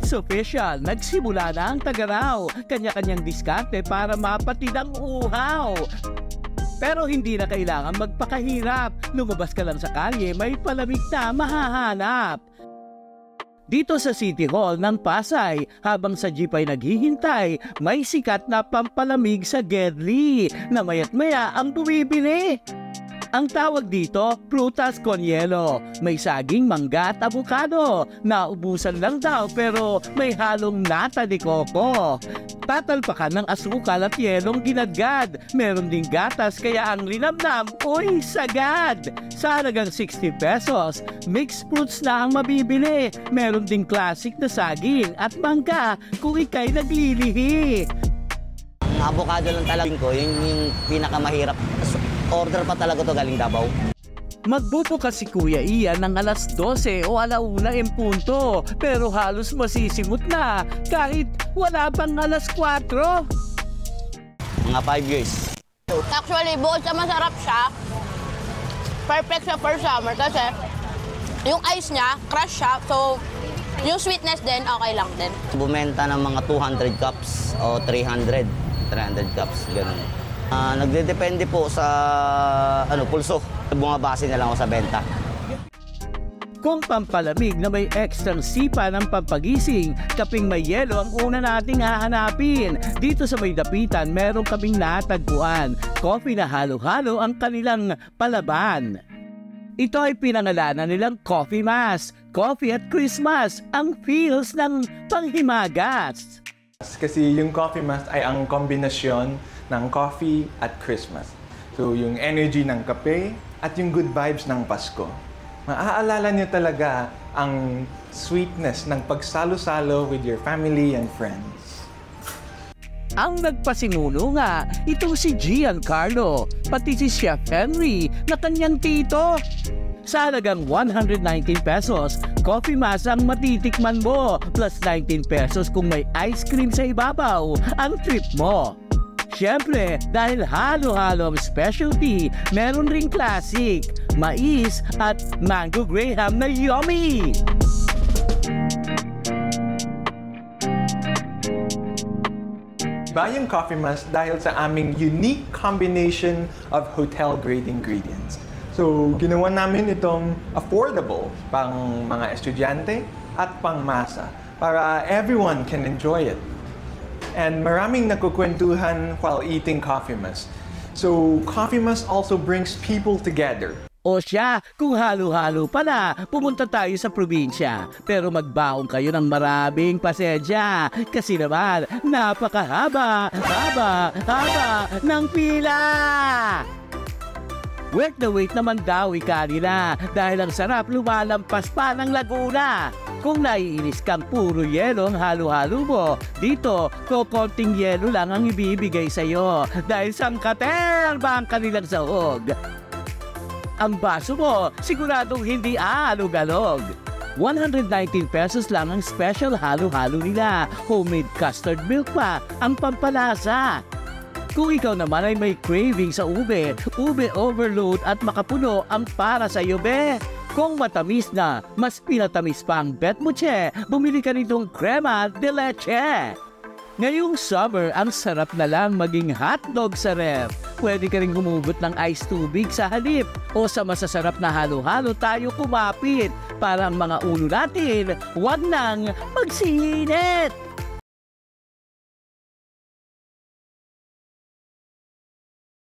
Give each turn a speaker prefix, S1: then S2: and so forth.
S1: official, nagsimula na ang tagaraw. Kanya-kanyang diskarte para mapatid ang uhaw. Pero hindi na kailangan magpakahirap. Lumabas ka lang sa kalye, may palamig na mahahanap. Dito sa City Hall ng Pasay, habang sa jeep ay naghihintay, may sikat na pampalamig sa Gedli na mayat maya ang bumibili. Ang tawag dito, prutas con hielo. May saging, mangga at avocado. Naubusan lang daw pero may halong nata de coco. Tatalpakan ng asukal at yelong ginadgad. Meron ding gatas kaya ang linamnam, uy, sagad! Sa halagang 60 pesos, mixed fruits na ang mabibili. Meron ding classic na saging at mangga kung ikay naglilihi.
S2: Avocado lang talaga ko, yun yung pinakamahirap. Order pa talaga to galing Davao.
S1: Magbubukas si Kuya Ian ng alas 12 o alauna en punto pero halos masisimot na kahit wala pang alas 4.
S2: Mga 5 years.
S3: Actually, bukod sa masarap siya, perfect siya for summer kasi yung ice niya, crush siya. So, yung sweetness din, okay lang din.
S2: Bumenta ng mga 200 cups o 300. 300 cups, ganun. Ah, nagdedepende po sa ano pulso. Bumabase na lang ako sa benta.
S1: Kung pampalamig na may extra sipa ng pampagising, kaping may yelo ang una nating hahanapin. Dito sa may dapitan, meron kaming natagpuan. Coffee na halo-halo ang kanilang palaban. Ito ay pinangalanan nilang Coffee Mass, Coffee at Christmas, ang feels ng panghimagas.
S4: Kasi yung coffee mask ay ang kombinasyon ng coffee at Christmas. So yung energy ng kape at yung good vibes ng Pasko. Maaalala niyo talaga ang sweetness ng pagsalo-salo with your family and friends.
S1: Ang nagpasinuno nga, ito si Giancarlo, pati si Chef Henry na kanyang tito. Sa halagang 119 pesos, coffee mass ang matitikman mo, plus 19 pesos kung may ice cream sa ibabaw, ang trip mo. Siyempre, dahil halo-halo ang specialty, meron ring classic, mais at mango graham na yummy!
S4: Buy coffee mask dahil sa aming unique combination of hotel-grade ingredients. So, ginawa namin itong affordable pang mga estudyante at pang masa para everyone can enjoy it. And maraming nakukwentuhan while eating coffee mask. So, coffee mask also brings people together.
S1: O siya, kung halo-halo pala, pumunta tayo sa probinsya. Pero magbaong kayo ng maraming pasensya. Kasi naman, napakahaba, haba, haba ng pila! Wait na wait naman daw ika nila dahil ang sarap lumalampas pa ng Laguna. Kung naiinis kang puro yelo ang halo-halo mo, dito, kokonting yelo lang ang ibibigay sa'yo dahil sangkater ba ang kanilang sahog. Ang baso mo, siguradong hindi aalog-alog. 119 pesos lang ang special halo-halo nila. Homemade custard milk pa ang pampalasa. Kung ikaw naman ay may craving sa ube, ube overload at makapuno ang para sa iyo, be. Kung matamis na, mas pinatamis pa ang bet mo, che. Bumili ka nitong crema de leche. Ngayong summer, ang sarap na lang maging hotdog sa ref. Pwede ka rin gumugot ng ice tubig sa halip o sa masasarap na halo-halo tayo kumapit para ang mga ulo natin wag nang magsinit.